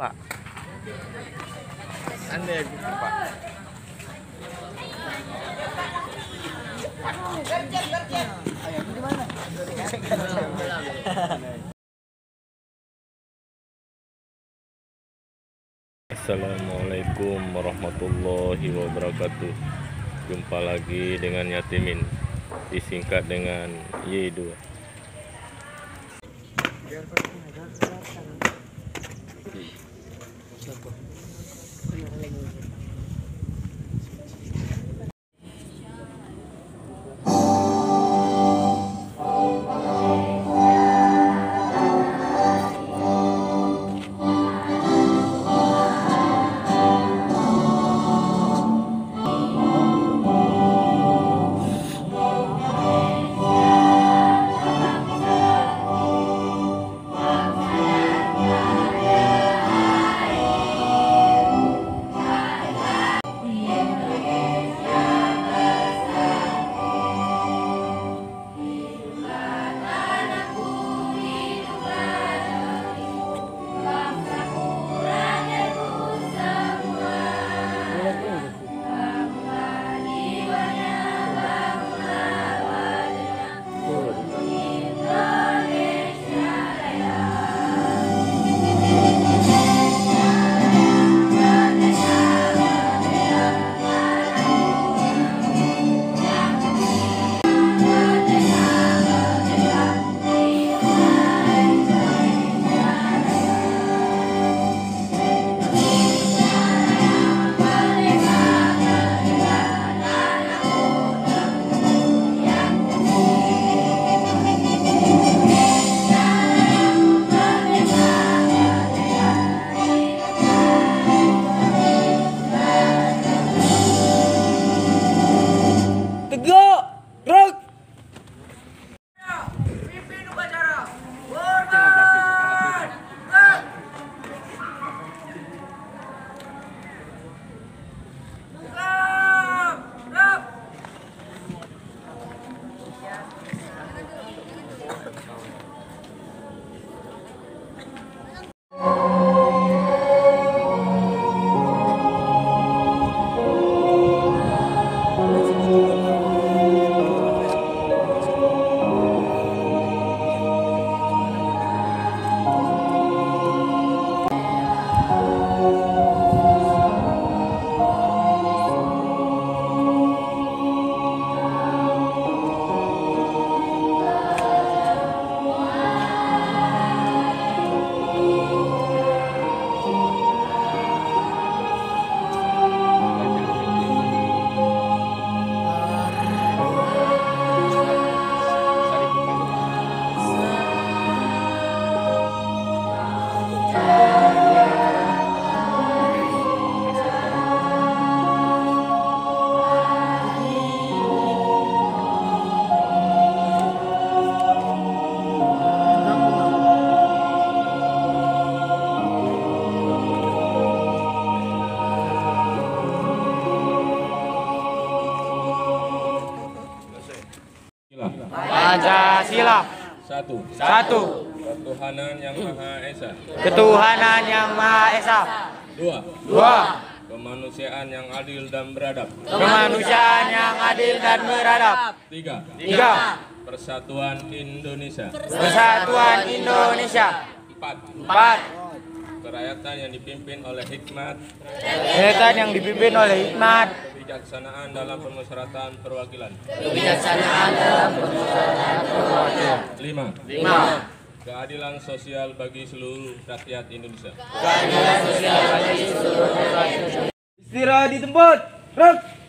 Pak. Anda yang Pak. Assalamualaikum warahmatullahi wabarakatuh Jumpa lagi dengan Yatimin Disingkat dengan Y2 Ano ko? Ano? Pancasila. Satu Satu. Ketuhanan yang Maha Esa Ketuhanan yang Maha Esa. Dua Dua. Kemanusiaan yang adil dan beradab Kemanusiaan yang adil dan beradab. Tiga Tiga. Persatuan Indonesia Persatuan Indonesia. Empat Empat. Kerakyatan yang dipimpin oleh hikmat Kegiatan yang dipimpin oleh hikmat. Kebijaksanaan dalam permusyawaratan perwakilan Lima Lima. Keadilan sosial bagi seluruh rakyat Indonesia Istirahat di tempat. Gerak!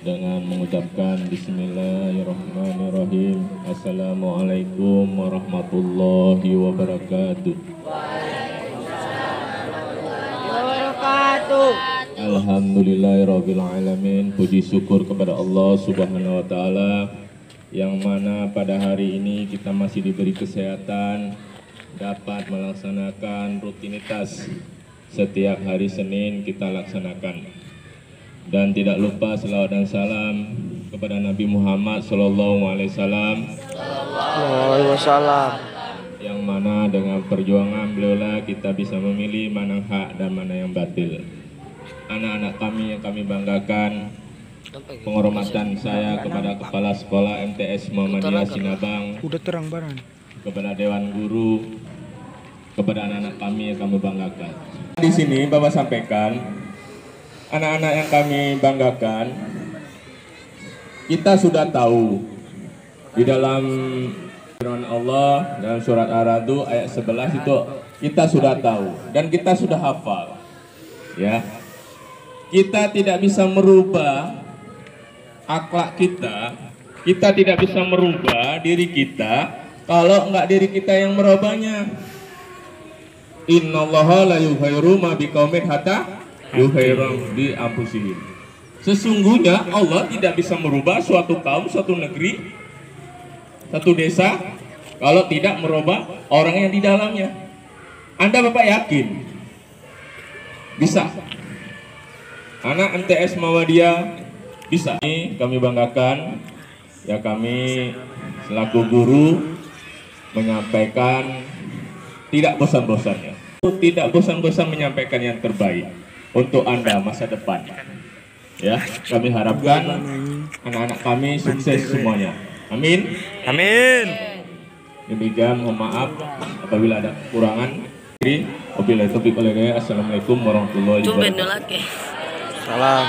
Dengan mengucapkan Bismillahirrahmanirrahim. Assalamualaikum warahmatullahi wabarakatuh. Alhamdulillahirrahmanirrahim Puji syukur kepada Allah subhanahu wa ta'ala Yang mana pada hari ini kita masih diberi kesehatan Dapat melaksanakan rutinitas Setiap hari Senin kita laksanakan dan tidak lupa selawat dan salam kepada Nabi Muhammad Sallallahu Alaihi Wasallam yang mana dengan perjuangan beliau kita bisa memilih mana yang hak dan mana yang batil. Anak-anak kami yang kami banggakan, penghormatan saya kepada Kepala Sekolah MTS Muhammadiyah Sinabang, Udah terang barang. kepada Dewan Guru, kepada anak-anak kami yang kami banggakan. Di sini Bapak sampaikan, anak-anak yang kami banggakan, kita sudah tahu di dalam firman Allah dalam surat Ar-Ra'd ayat 11 itu kita sudah tahu dan kita sudah hafal. Ya. Kita tidak bisa merubah akhlak kita, kita tidak bisa merubah diri kita kalau enggak diri kita yang merubahnya. Innallaha la yughayyiru ma biqaumin hatta yughayyiru bi anfusihim. Sesungguhnya Allah tidak bisa merubah suatu kaum, suatu negeri, satu desa kalau tidak merubah orang yang di dalamnya. Anda Bapak yakin? Bisa. Anak MTS Muhammadiyah bisa. Ini kami banggakan ya kami selaku guru menyampaikan tidak bosan-bosannya. Tidak bosan-bosan menyampaikan yang terbaik untuk Anda masa depan. Ya, kami harapkan anak-anak kami sukses semuanya. Amin. Amin. Demikian mohon maaf apabila ada kekurangan. Wabillahi taufiq wal hidayah. Assalamualaikum warahmatullahi wabarakatuh. Salam.